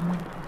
Amen.